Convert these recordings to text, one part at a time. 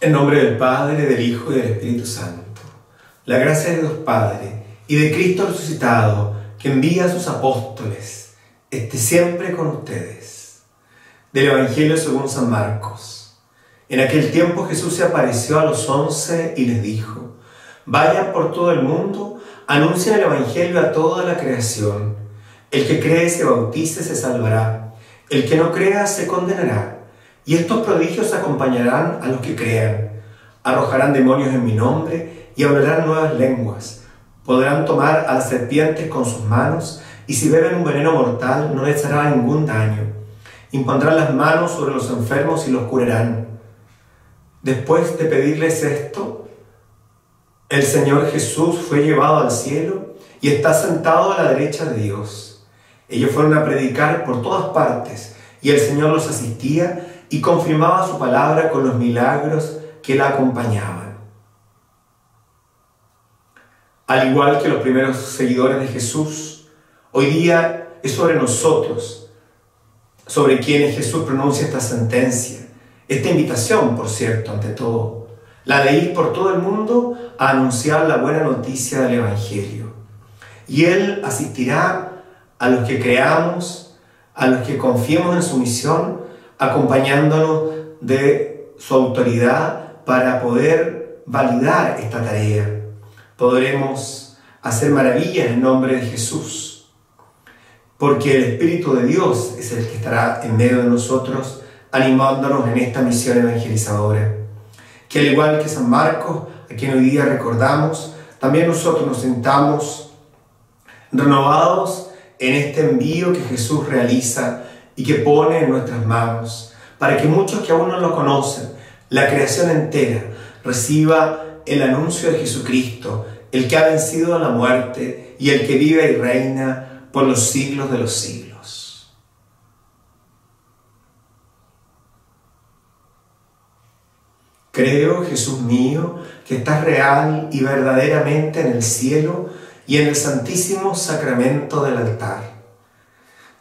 En nombre del Padre, del Hijo y del Espíritu Santo. La gracia de Dios Padre y de Cristo resucitado, que envía a sus apóstoles, esté siempre con ustedes. Del Evangelio según San Marcos. En aquel tiempo Jesús se apareció a los once y les dijo, vayan por todo el mundo, anuncien el Evangelio a toda la creación. El que cree y se bautice se salvará, el que no crea se condenará. Y estos prodigios acompañarán a los que crean. Arrojarán demonios en mi nombre y hablarán nuevas lenguas. Podrán tomar a las serpientes con sus manos y si beben un veneno mortal no les hará ningún daño. Impondrán las manos sobre los enfermos y los curarán. Después de pedirles esto, el Señor Jesús fue llevado al cielo y está sentado a la derecha de Dios. Ellos fueron a predicar por todas partes y el Señor los asistía y confirmaba su palabra con los milagros que la acompañaban. Al igual que los primeros seguidores de Jesús, hoy día es sobre nosotros, sobre quienes Jesús pronuncia esta sentencia, esta invitación, por cierto, ante todo, la de ir por todo el mundo a anunciar la buena noticia del Evangelio. Y Él asistirá a los que creamos, a los que confiemos en su misión, acompañándonos de su autoridad para poder validar esta tarea. Podremos hacer maravillas en nombre de Jesús, porque el Espíritu de Dios es el que estará en medio de nosotros animándonos en esta misión evangelizadora. Que al igual que San Marcos, a quien hoy día recordamos, también nosotros nos sentamos renovados en este envío que Jesús realiza y que pone en nuestras manos, para que muchos que aún no lo conocen, la creación entera, reciba el anuncio de Jesucristo, el que ha vencido a la muerte y el que vive y reina por los siglos de los siglos. Creo, Jesús mío, que estás real y verdaderamente en el cielo y en el santísimo sacramento del altar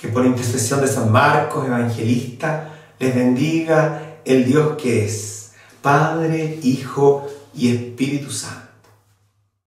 que por intercesión de San Marcos, evangelista, les bendiga el Dios que es Padre, Hijo y Espíritu Santo.